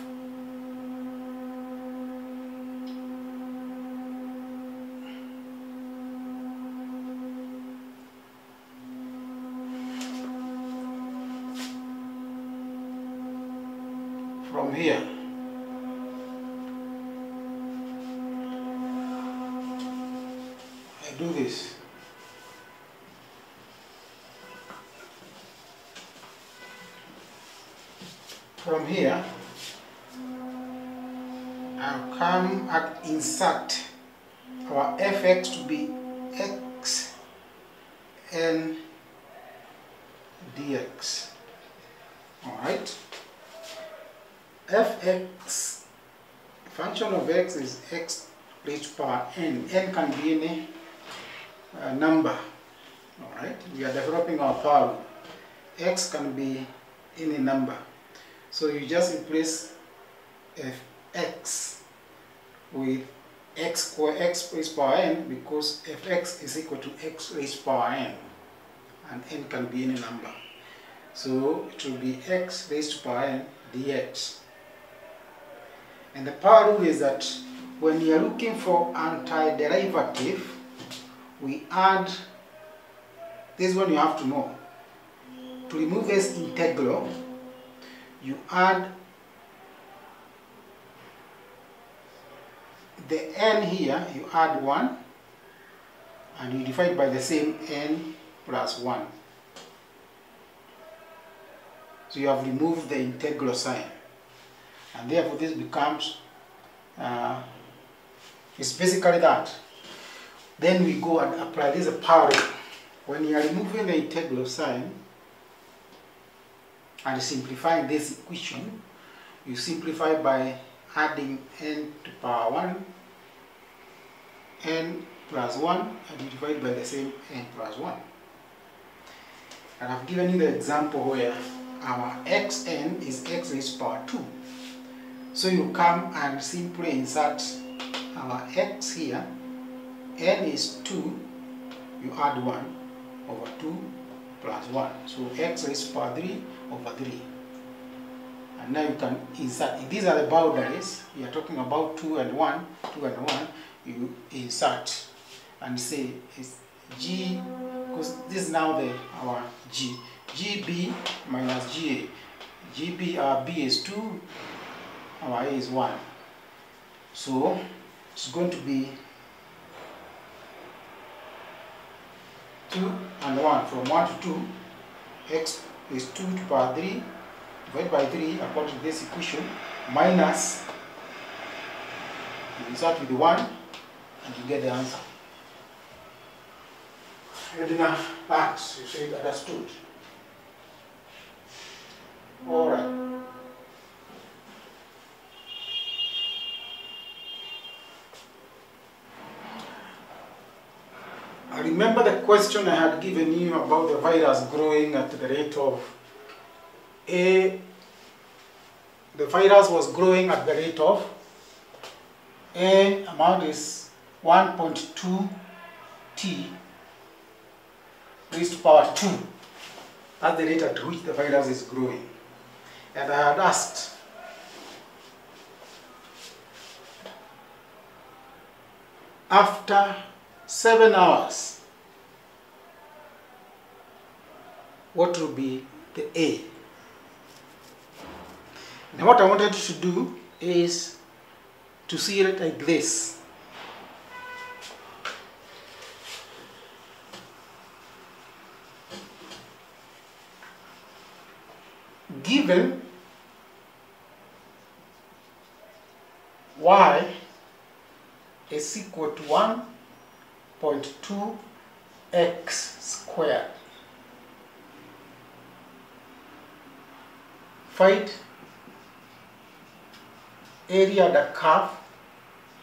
n. can be any uh, number. Alright? We are developing our power x can be any number. So you just replace fx with x square x raised power n because fx is equal to x raised power n and n can be any number. So it will be x raised to power n dx. And the power rule is that when you are looking for antiderivative, we add, this one you have to know. To remove this integral, you add the n here, you add 1 and you divide by the same n plus 1. So you have removed the integral sign and therefore this becomes, uh, it's basically that. Then we go and apply this power. When you are removing the integral of sign and simplifying this equation, you simplify by adding n to power 1 n plus 1 and you divide by the same n plus 1. And I've given you the example where our xn is x raised to power 2. So you come and simply insert our x here, n is 2, you add 1 over 2 plus 1. So x to power 3 over 3. And now you can insert, these are the boundaries, we are talking about 2 and 1, 2 and 1, you insert and say it's g, because this is now the our g, gb minus ga. gb, our uh, b is 2, our a is 1. So it's going to be 2 and 1, from 1 to 2, x is 2 to power 3 divided by 3 according to this equation minus you start with the 1 and you get the answer. Edna Parks, you say understood. Alright. Remember the question I had given you about the virus growing at the rate of A. The virus was growing at the rate of A amount is 1.2 T raised to power 2. That's the rate at which the virus is growing. And I had asked, after seven hours, what will be the A? Now what I wanted to do is to see it like this. Given y is equal to 1.2 x squared. Find area of the curve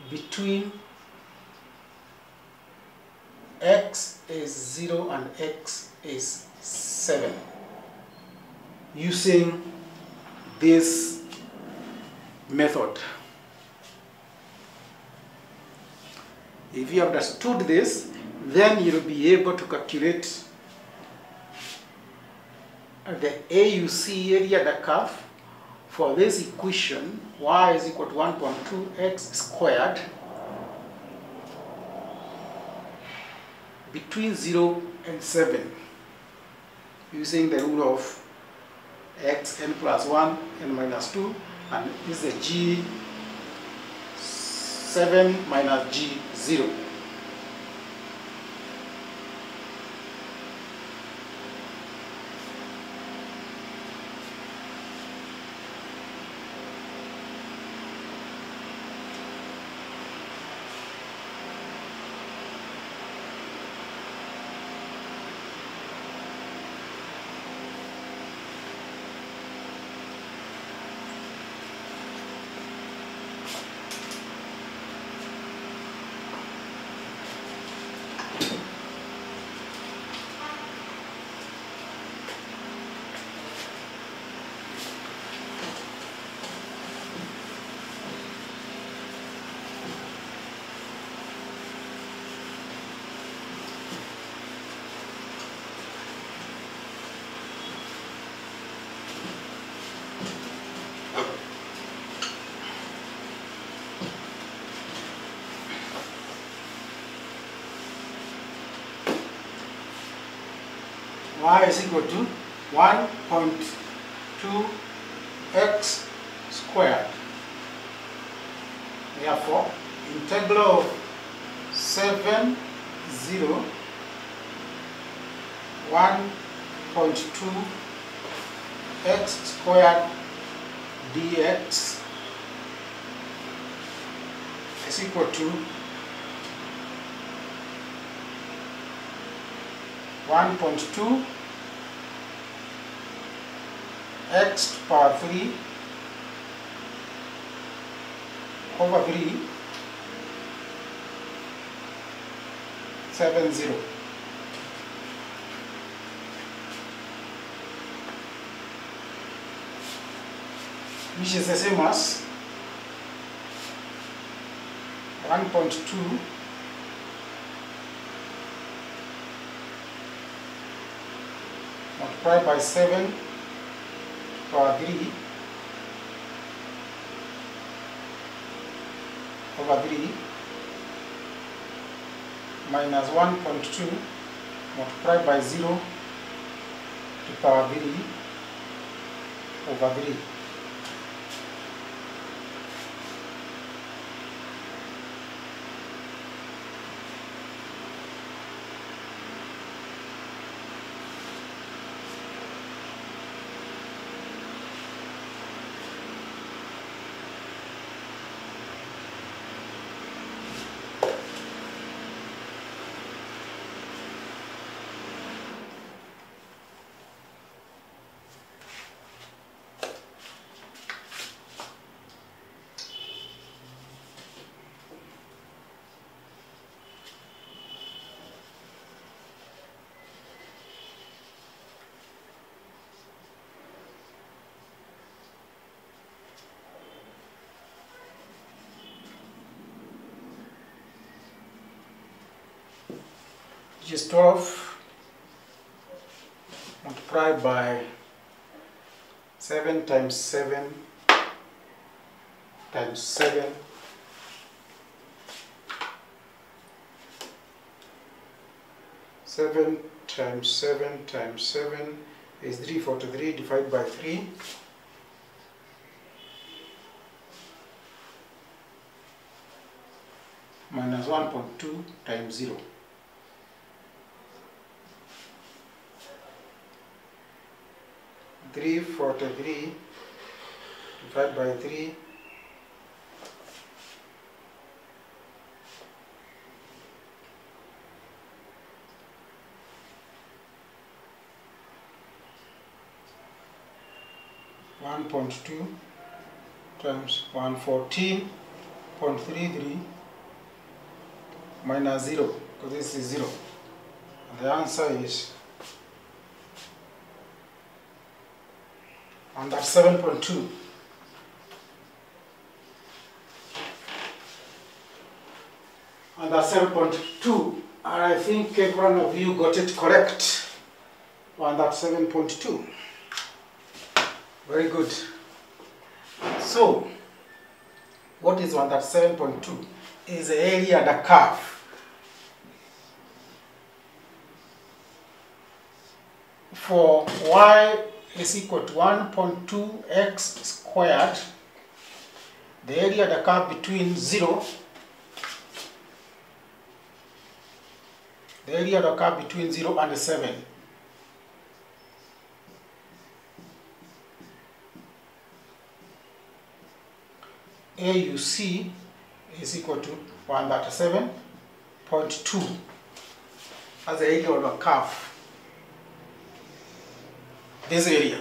between x is 0 and x is 7 using this method. If you understood this, then you'll be able to calculate the AUC area the curve for this equation y is equal to 1.2x squared between 0 and 7 using the rule of x n plus 1 n minus 2 and this is a g 7 minus g 0 y is equal to 1.2 x squared. Therefore, integral of 7 0 1.2 x squared dx is equal to 1.2 x to power 3 over 3 7 0 which is the same as 1.2 multiplied by 7 3 over 3 minus 1.2 multiplied by 0 to power 3 over 3. Which is 12 multiplied by 7 times 7 times 7 7 times 7 times 7 is 343 divided by 3 minus 1.2 times 0 three forty three divided by three. One point two times one fourteen point three three minus zero because this is zero. And the answer is and that's 7.2. And that's 7.2. And I think every one of you got it correct. And that's 7.2. Very good. So, what is one that's 7.2? Is the area under curve. For y is equal to 1.2x squared, the area of the curve between 0, the area the curve between 0 and 7. AUC is equal to 137.2 as the area of the curve this area.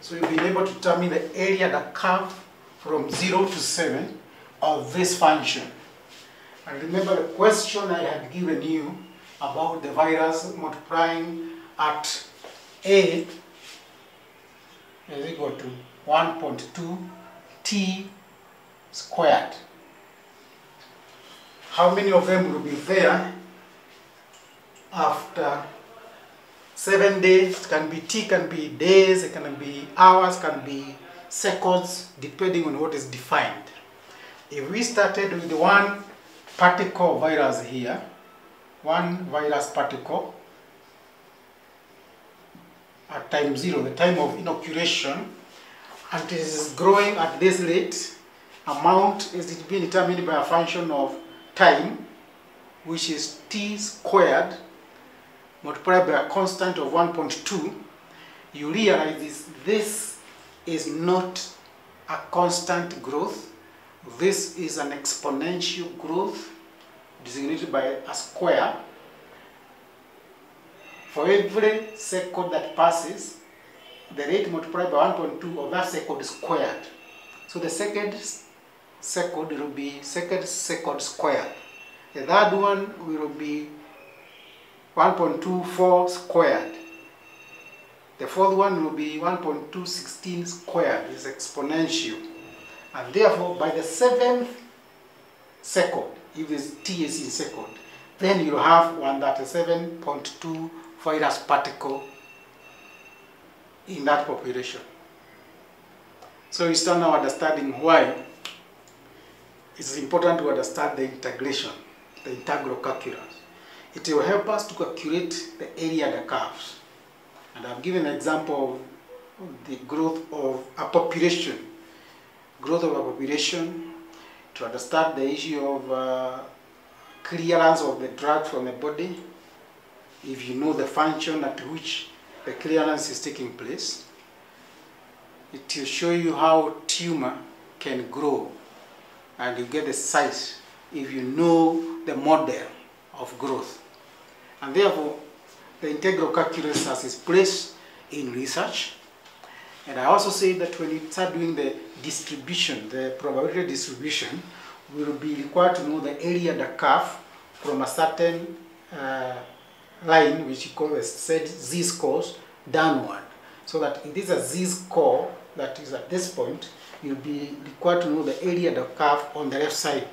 So you've been able to determine the area that curve from 0 to 7 of this function. And remember the question I had given you about the virus multiplying at A is equal to 1.2 t squared. How many of them will be there after seven days, it can be T, can be days, it can be hours, can be seconds, depending on what is defined. If we started with one particle virus here, one virus particle, at time zero, the time of inoculation, and it is growing at this rate, amount is being determined by a function of time, which is t squared multiplied by a constant of 1.2, you realize this, this is not a constant growth. This is an exponential growth designated by a square. For every second that passes, the rate multiplied by 1.2 of that second squared. So the second second will be second second squared. The third one will be 1.24 squared. The fourth one will be 1.216 squared, is exponential. And therefore, by the seventh second, if this t is in second, then you'll have 137.2 virus particle in that population. So you start now understanding why it's important to understand the integration, the integral calculus. It will help us to calculate the area of the curves. And I've given an example of the growth of a population, growth of a population, to understand the issue of uh, clearance of the drug from the body, if you know the function at which the clearance is taking place. It will show you how tumor can grow and you get the size if you know the model of growth. And therefore, the integral calculus has its place in research. And I also say that when you start doing the distribution, the probability distribution, we will be required to know the area the curve from a certain uh, line, which you call the said z-scores, downward. So that if it is a z-score that is at this point, you'll be required to know the area the curve on the left side.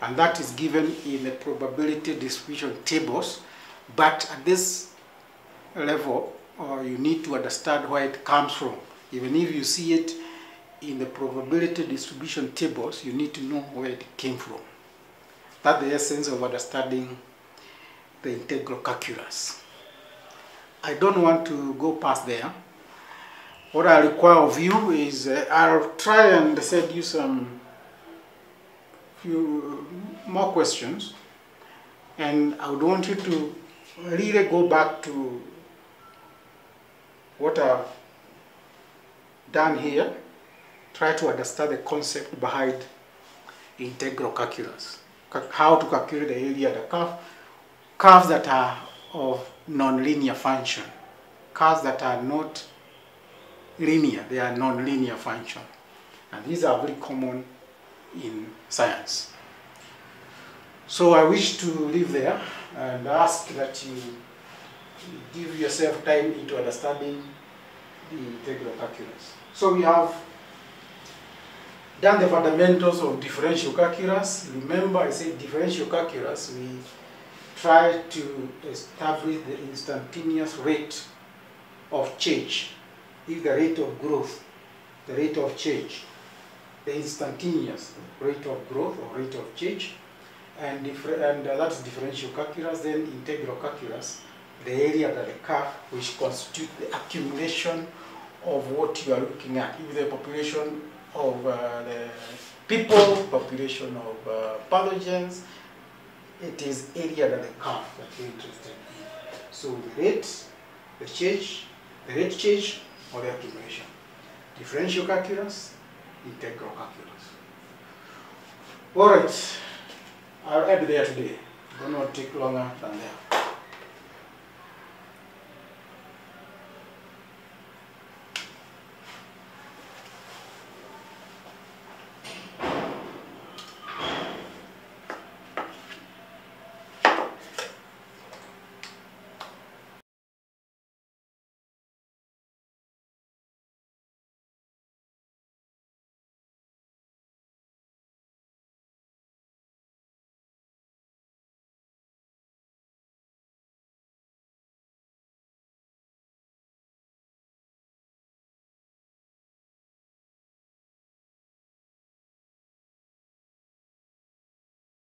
And that is given in the probability distribution tables. But at this level, uh, you need to understand where it comes from. Even if you see it in the probability distribution tables, you need to know where it came from. That's the essence of understanding the integral calculus. I don't want to go past there. What I require of you is uh, I'll try and send you some few uh, more questions. And I would want you to really go back to what I've done here, try to understand the concept behind integral calculus, how to calculate the area of the curve, curves that are of nonlinear function, curves that are not linear, they are nonlinear function. And these are very common in science. So I wish to leave there and ask that you give yourself time into understanding the integral calculus. So we have done the fundamentals of differential calculus. Remember I said differential calculus, we try to establish the instantaneous rate of change, if the rate of growth, the rate of change, the instantaneous rate of growth or rate of change, and, and uh, that's differential calculus, then integral calculus, the area of the curve, which constitute the accumulation of what you are looking at, if the population of uh, the people, population of uh, pathogens, it is area of the curve that you're interested in. So the rate, the change, the rate change, or the accumulation. Differential calculus, integral calculus. All right, I'll end there today. Don't want to take longer than that.